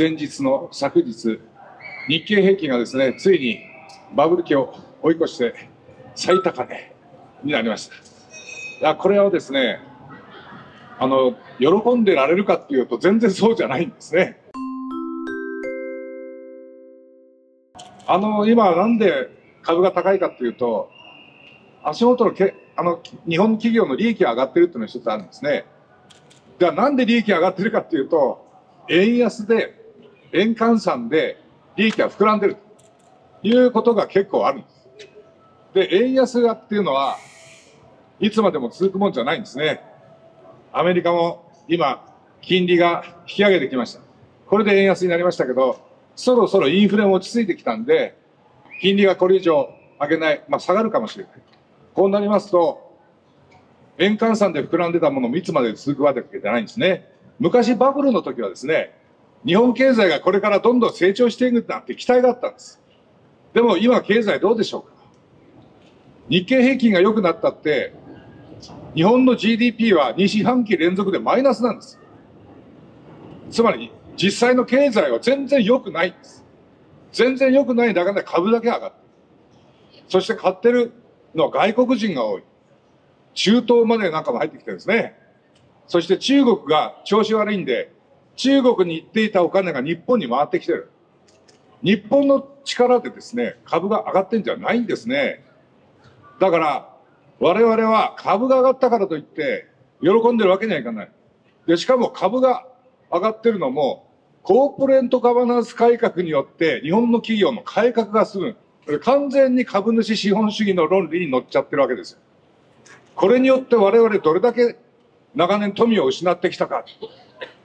前日の昨日、日経平均がですね、ついにバブル期を追い越して最高値になりました。いや、これをですね、あの、喜んでられるかっていうと全然そうじゃないんですね。あの、今なんで株が高いかっていうと、足元のけあの日本企業の利益が上がってるっていうのが一つあるんですね。ではなんで利益が上がってるかっていうと、円安で、円換算で利益が膨らんでるということが結構あるんです。で、円安がっていうのは、いつまでも続くもんじゃないんですね。アメリカも今、金利が引き上げてきました。これで円安になりましたけど、そろそろインフレも落ち着いてきたんで、金利がこれ以上上げない、まあ下がるかもしれない。こうなりますと、円換算で膨らんでたものもいつまで続くわけじゃないんですね。昔バブルの時はですね、日本経済がこれからどんどん成長していくなんて期待があったんです。でも今経済どうでしょうか日経平均が良くなったって、日本の GDP は2四半期連続でマイナスなんです。つまり、実際の経済は全然良くないんです。全然良くないだけで株だけ上がってる。そして買ってるのは外国人が多い。中東までなんかも入ってきてるんですね。そして中国が調子悪いんで、中国に行っていたお金が日本に回ってきてる。日本の力でですね、株が上がってんじゃないんですね。だから、我々は株が上がったからといって、喜んでるわけにはいかない。で、しかも株が上がってるのも、コーポレートガバナンス改革によって日本の企業の改革が進む。完全に株主資本主義の論理に乗っちゃってるわけですよ。これによって我々どれだけ長年富を失ってきたか。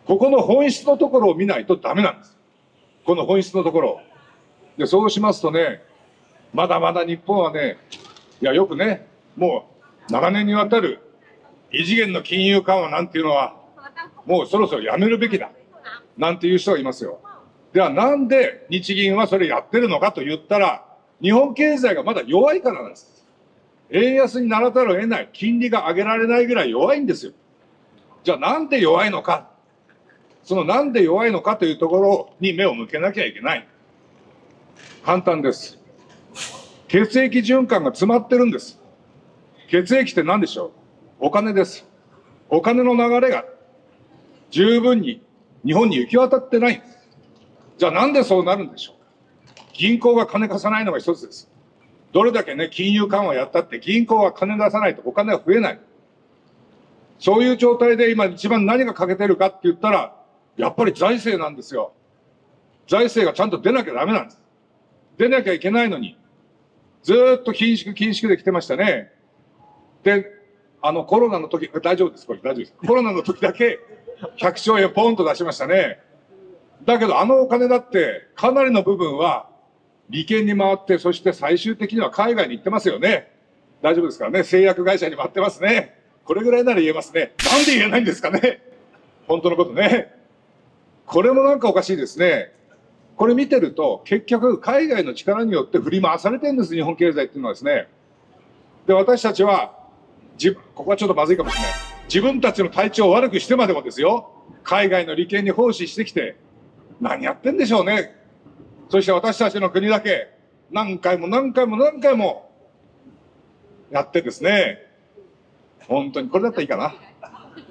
ここの本質のところを見ないとダメなんです。この本質のところ。で、そうしますとね、まだまだ日本はね、いや、よくね、もう長年にわたる異次元の金融緩和なんていうのは、もうそろそろやめるべきだ。なんていう人がいますよ。ではなんで日銀はそれやってるのかと言ったら、日本経済がまだ弱いからなんです。円安にならざるを得ない。金利が上げられないぐらい弱いんですよ。じゃあなんで弱いのか。そのなんで弱いのかというところに目を向けなきゃいけない。簡単です。血液循環が詰まってるんです。血液って何でしょう？お金です。お金の流れが十分に日本に行き渡ってない。じゃあなんでそうなるんでしょう？銀行が金貸さないのが一つです。どれだけね、金融緩和やったって銀行は金出さないとお金は増えない。そういう状態で今一番何が欠けてるかって言ったら、やっぱり財政なんですよ。財政がちゃんと出なきゃダメなんです。出なきゃいけないのに、ずっと緊縮緊縮で来てましたね。で、あのコロナの時、大丈夫です、これ大丈夫です。コロナの時だけ100兆円ポンと出しましたね。だけどあのお金だってかなりの部分は利権に回って、そして最終的には海外に行ってますよね。大丈夫ですからね。製薬会社に回ってますね。これぐらいなら言えますね。なんで言えないんですかね。本当のことね。これもなんかおかしいですね。これ見てると、結局海外の力によって振り回されてるんです、日本経済っていうのはですね。で、私たちは、じここはちょっとまずいかもしれない。自分たちの体調を悪くしてまでもですよ、海外の利権に奉仕してきて、何やってんでしょうね。そして私たちの国だけ、何回も何回も何回も、やってですね、本当に、これだったらいいかな。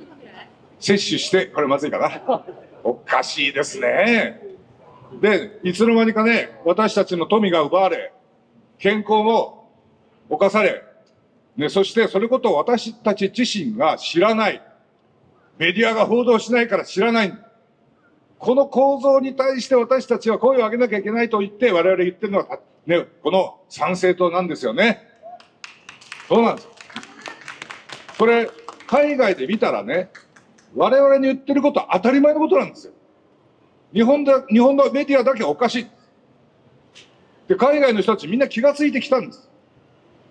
摂取して、これまずいかな。おかしいですね。で、いつの間にかね、私たちの富が奪われ、健康も侵され、ね、そしてそれことを私たち自身が知らない。メディアが報道しないから知らない。この構造に対して私たちは声を上げなきゃいけないと言って我々言ってるのは、ね、この参政党なんですよね。そうなんです。これ、海外で見たらね、我々に言ってることは当たり前のことなんですよ。日本で、日本のメディアだけおかしい。で、海外の人たちみんな気がついてきたんです。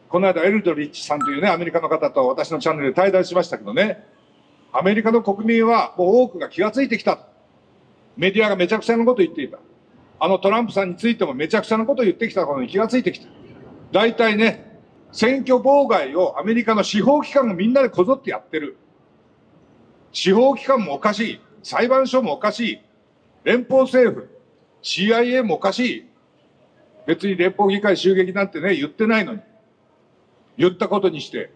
この間、エルドリッチさんというね、アメリカの方と私のチャンネルで対談しましたけどね、アメリカの国民はもう多くが気がついてきた。メディアがめちゃくちゃなこと言っていた。あのトランプさんについてもめちゃくちゃなこと言ってきたことに気がついてきた。大体ね、選挙妨害をアメリカの司法機関がみんなでこぞってやってる。司法機関もおかしい。裁判所もおかしい。連邦政府、CIA もおかしい。別に連邦議会襲撃なんてね、言ってないのに。言ったことにして、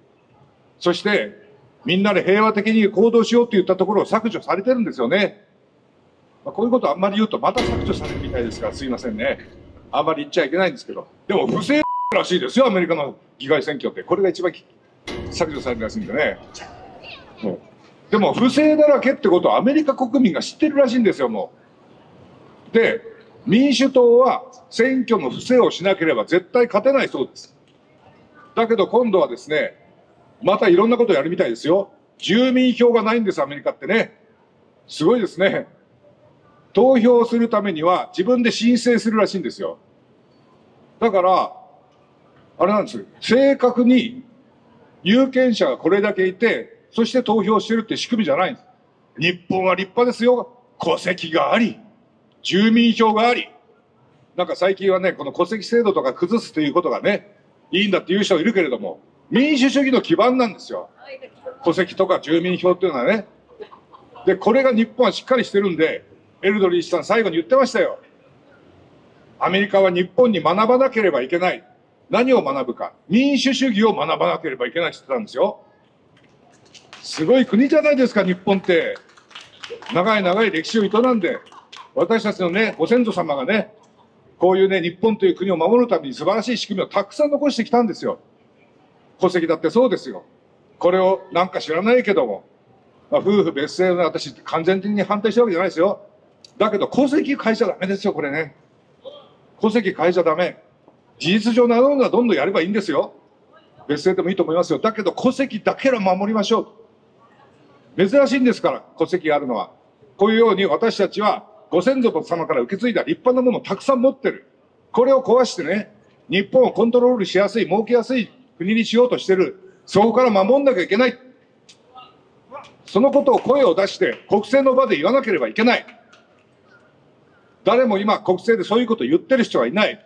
そして、みんなで平和的に行動しようって言ったところを削除されてるんですよね。まあ、こういうことあんまり言うとまた削除されるみたいですからすいませんね。あんまり言っちゃいけないんですけど。でも不正らしいですよ、アメリカの議会選挙って。これが一番削除されるらしいんでね。でも不正だらけってことはアメリカ国民が知ってるらしいんですよ、もう。で、民主党は選挙の不正をしなければ絶対勝てないそうです。だけど今度はですね、またいろんなことやるみたいですよ。住民票がないんです、アメリカってね。すごいですね。投票するためには自分で申請するらしいんですよ。だから、あれなんです。正確に有権者がこれだけいて、そして投票してるって仕組みじゃないんです。日本は立派ですよ。戸籍があり、住民票があり。なんか最近はね、この戸籍制度とか崩すということがね、いいんだっていう人いるけれども、民主主義の基盤なんですよ。戸籍とか住民票っていうのはね。で、これが日本はしっかりしてるんで、エルドリーさん最後に言ってましたよ。アメリカは日本に学ばなければいけない。何を学ぶか。民主主義を学ばなければいけないって言ってたんですよ。すごい国じゃないですか、日本って。長い長い歴史を営んで、私たちのね、ご先祖様がね、こういうね、日本という国を守るために素晴らしい仕組みをたくさん残してきたんですよ。戸籍だってそうですよ。これをなんか知らないけども、まあ、夫婦別姓の私完全的に反対したわけじゃないですよ。だけど戸籍変えちゃダメですよ、これね。戸籍変えちゃダメ。事実上なのはどんどんやればいいんですよ。別姓でもいいと思いますよ。だけど戸籍だけは守りましょう。珍しいんですから、戸籍があるのは。こういうように私たちはご先祖様から受け継いだ立派なものをたくさん持ってる。これを壊してね、日本をコントロールしやすい、儲けやすい国にしようとしてる。そこから守んなきゃいけない。そのことを声を出して国政の場で言わなければいけない。誰も今国政でそういうことを言ってる人はいない。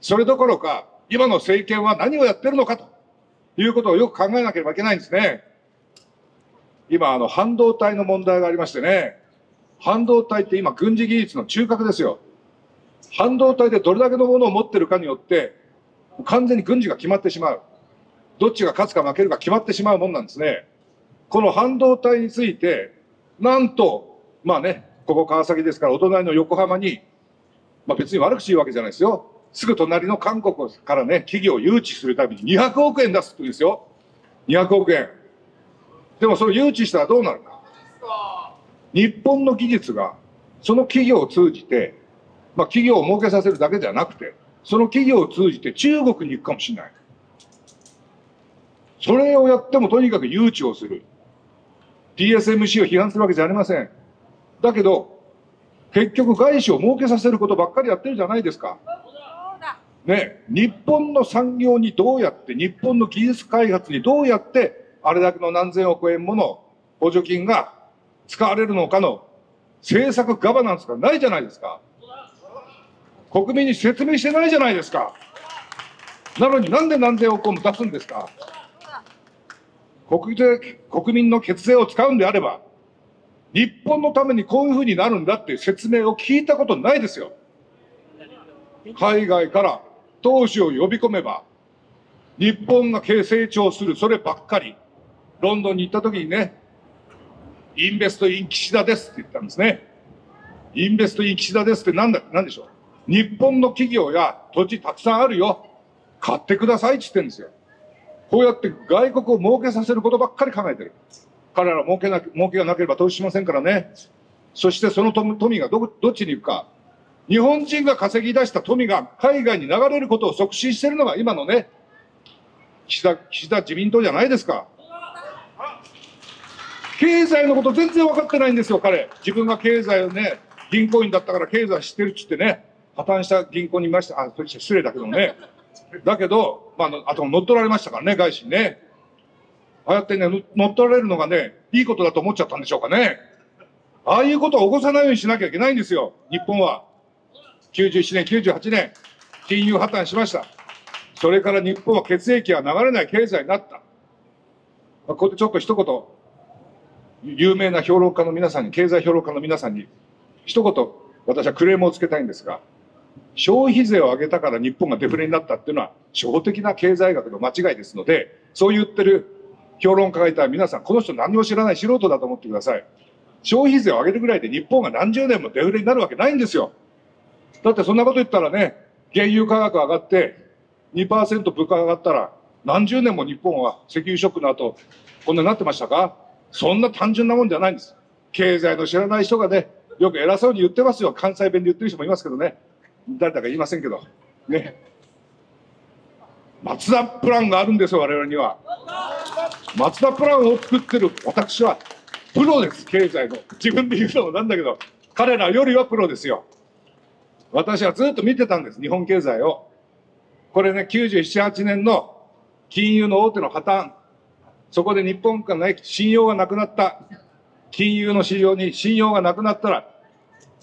それどころか、今の政権は何をやってるのかということをよく考えなければいけないんですね。今、あの、半導体の問題がありましてね、半導体って今軍事技術の中核ですよ。半導体でどれだけのものを持ってるかによって、完全に軍事が決まってしまう。どっちが勝つか負けるか決まってしまうもんなんですね。この半導体について、なんと、まあね、ここ川崎ですから、お隣の横浜に、まあ別に悪口言うわけじゃないですよ。すぐ隣の韓国からね、企業を誘致するために200億円出すって言うんですよ。200億円。でもそれ誘致したらどうなるか。日本の技術が、その企業を通じて、まあ企業を儲けさせるだけじゃなくて、その企業を通じて中国に行くかもしれない。それをやってもとにかく誘致をする。TSMC を批判するわけじゃありません。だけど、結局外資を儲けさせることばっかりやってるじゃないですか。ね、日本の産業にどうやって、日本の技術開発にどうやって、あれだけの何千億円もの補助金が使われるのかの政策ガバナンスがないじゃないですか。国民に説明してないじゃないですか。なのになんで何千億円も出すんですか。国国民の血税を使うんであれば、日本のためにこういうふうになるんだっていう説明を聞いたことないですよ。海外から投資を呼び込めば、日本が成長する、そればっかり。ロンドンに行った時にね、インベストイン岸田ですって言ったんですね。インベストイン岸田ですってなんだ、なんでしょう。日本の企業や土地たくさんあるよ。買ってくださいって言ってるんですよ。こうやって外国を儲けさせることばっかり考えてる。彼ら儲けな、儲けがなければ投資しませんからね。そしてその富がど、どっちに行くか。日本人が稼ぎ出した富が海外に流れることを促進してるのが今のね、岸田、岸田自民党じゃないですか。経済のこと全然分かってないんですよ、彼。自分が経済をね、銀行員だったから経済知ってるっつってね、破綻した銀行にいました。あ、それ失礼だけどね。だけど、まあ、あと乗っ取られましたからね、外資にね。ああやってね、乗っ取られるのがね、いいことだと思っちゃったんでしょうかね。ああいうことを起こさないようにしなきゃいけないんですよ、日本は。91年、98年、金融破綻しました。それから日本は血液が流れない経済になった。まあ、ここでちょっと一言、有名な評論家の皆さんに、経済評論家の皆さんに、一言私はクレームをつけたいんですが、消費税を上げたから日本がデフレになったっていうのは、初歩的な経済学の間違いですので、そう言ってる評論家がいたら皆さん、この人何も知らない素人だと思ってください。消費税を上げるぐらいで日本が何十年もデフレになるわけないんですよ。だってそんなこと言ったらね、原油価格上がって2%物価上がったら何十年も日本は石油ショックの後、こんなになってましたか？そんな単純なもんじゃないんです。経済の知らない人がね、よく偉そうに言ってますよ。関西弁で言ってる人もいますけどね。誰だか言いませんけど。ね。松田プランがあるんですよ、我々には。松田プランを作ってる私は、プロです、経済の。自分で言うのもなんだけど、彼らよりはプロですよ。私はずっと見てたんです、日本経済を。これね、97、8年の金融の大手の破綻。そこで日本からね、信用がなくなった。金融の市場に信用がなくなったら、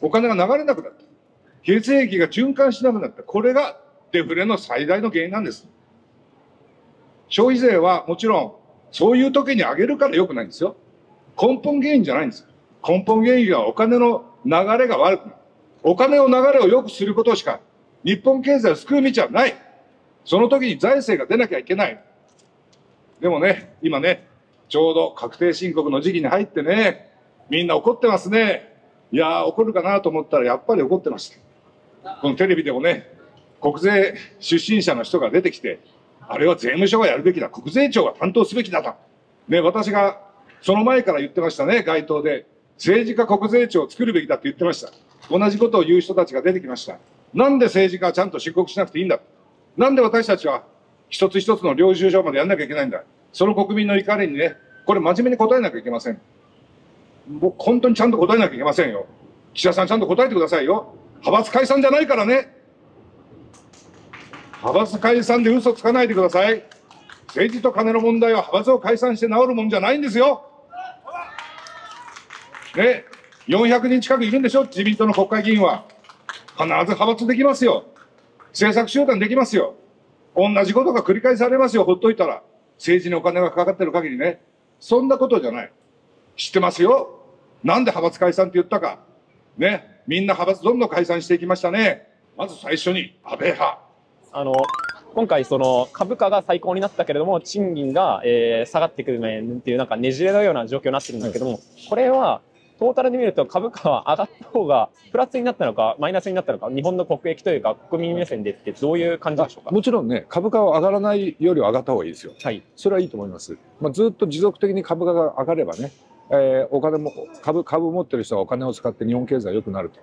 お金が流れなくなった。血液が循環しなくなった。これがデフレの最大の原因なんです。消費税はもちろん、そういう時に上げるから良くないんですよ。根本原因じゃないんです。根本原因はお金の流れが悪くなる。お金の流れを良くすることしか、日本経済を救う道はない。その時に財政が出なきゃいけない。でもね、今ね、ちょうど確定申告の時期に入ってね、みんな怒ってますね。いやー、怒るかなと思ったらやっぱり怒ってました。このテレビでもね、国税出身者の人が出てきて、あれは税務署がやるべきだ。国税庁が担当すべきだと。ね、私がその前から言ってましたね、街頭で。政治家国税庁を作るべきだって言ってました。同じことを言う人たちが出てきました。なんで政治家はちゃんと申告しなくていいんだ。なんで私たちは一つ一つの領収書までやんなきゃいけないんだ。その国民の怒りにね、これ真面目に答えなきゃいけません。僕、本当にちゃんと答えなきゃいけませんよ。岸田さんちゃんと答えてくださいよ。派閥解散じゃないからね。派閥解散で嘘つかないでください。政治と金の問題は派閥を解散して治るもんじゃないんですよ。ね、400人近くいるんでしょ、自民党の国会議員は。必ず派閥できますよ。政策集団できますよ。同じことが繰り返されますよ、ほっといたら。政治にお金がかかってる限りね。そんなことじゃない。知ってますよ。なんで派閥解散って言ったか。ね。みんな派閥どんどん解散していきましたね。まず最初に安倍派。あの、今回その株価が最高になったけれども、賃金が、えー、下がってくる面っていうなんかねじれのような状況になってるんだけども、これはトータルで見ると株価は上がった方がプラスになったのかマイナスになったのか日本の国益というか国民目線でってどういう感じでしょうか？もちろんね株価は上がらないよりは上がった方がいいですよ、はい、それはいいと思います、まあ、ずっと持続的に株価が上がればね、えー、お金も株株を持ってる人はお金を使って日本経済良くなると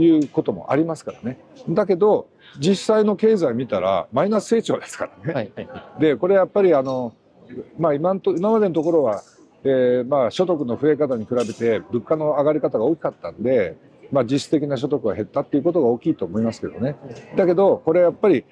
いうこともありますからね。だけど実際の経済見たらマイナス成長ですからね、はいはいはい、でこれやっぱりあのまあ今と今までのところはでまあ、所得の増え方に比べて物価の上がり方が大きかったんで、まあ、実質的な所得が減ったっていうことが大きいと思いますけどね。だけどこれやっぱり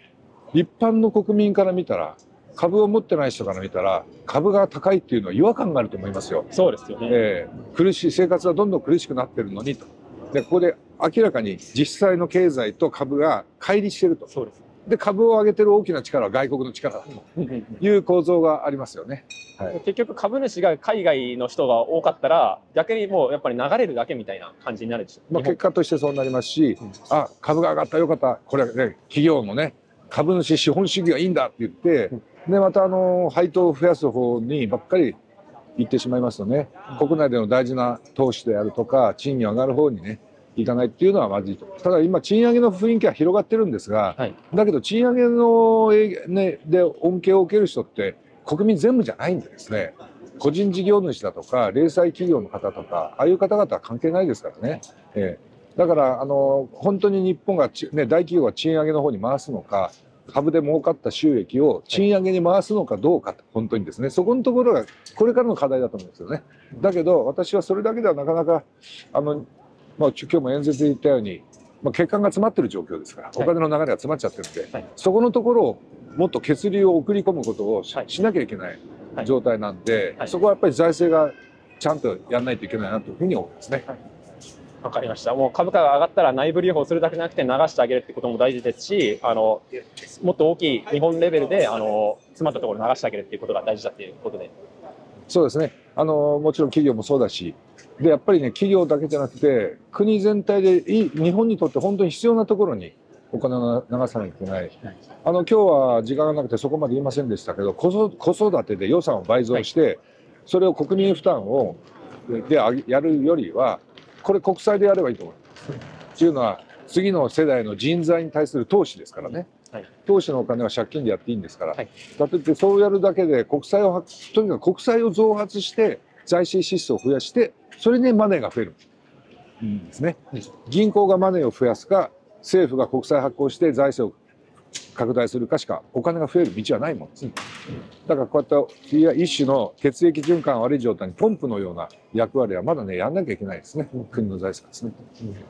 一般の国民から見たら株を持ってない人から見たら株が高いっていうのは違和感があると思いますよ。そうですよね、えー、苦しい生活はどんどん苦しくなってるのにと。でここで明らかに実際の経済と株が乖離してると。そうですで株を上げてる大きな力は外国の力だという構造がありますよね。はい、結局株主が海外の人が多かったら逆にもうやっぱり流れるだけみたいな感じになるでしょ。まあ結果としてそうなりますし、うん、あ株が上がったよかった。これね企業のね株主資本主義がいいんだって言って、うん、でまたあの配当を増やす方にばっかり行ってしまいますとね、うん、国内での大事な投資であるとか賃金上がる方にねいかないっていうのはまずいと。ただ今、賃上げの雰囲気は広がってるんですが、はい、だけど賃上げの、ね、で恩恵を受ける人って国民全部じゃないんでですね、個人事業主だとか、零細企業の方とか、ああいう方々は関係ないですからね。えー、だから、あの、本当に日本が、ね、大企業が賃上げの方に回すのか、株で儲かった収益を賃上げに回すのかどうかと、本当にですね、そこのところがこれからの課題だと思うんですよね。だけど、私はそれだけではなかなか、あの、まあ、今日も演説で言ったように、まあ、血管が詰まってる状況ですから、お金の流れが詰まっちゃってるんで、はい、そこのところをもっと血流を送り込むことをしはい、しなきゃいけない状態なんで、そこはやっぱり財政がちゃんとやらないといけないなというふうに思いますね。わかりました。もう株価が上がったら内部留保するだけじゃなくて流してあげるってことも大事ですし、あの、もっと大きい日本レベルで、あの、詰まったところを流してあげるっていうことが大事だっていうことで。そうですね。あの、もちろん企業もそうだし、でやっぱりね企業だけじゃなくて国全体でいい日本にとって本当に必要なところにお金を流さなきゃいけない、あの今日は時間がなくてそこまで言いませんでしたけど子育子育てで予算を倍増して、それを国民負担をでやるよりはこれ国債でやればいいと思います。っていうのは次の世代の人材に対する投資ですからね、はい。投資のお金は借金でやっていいんですから、はい。だってそうやるだけで国債をはとにかく国債を増発して財政支出を増やしてそれでマネーが増えるんですね、はい銀行がマネーを増やすか政府が国債発行して財政を拡大するかしかお金が増える道はないもんです、だからこうやっていや一種の血液循環悪い状態にポンプのような役割はまだねやんなきゃいけないですね、国の財産ですね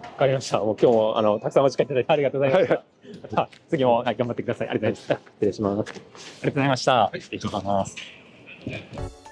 わかりました。もう今日もあのたくさんお時間いただいてありがとうございました。はい また次も、はい、頑張ってください。ありがとうございました。失礼します。ありがとうございました。失礼します。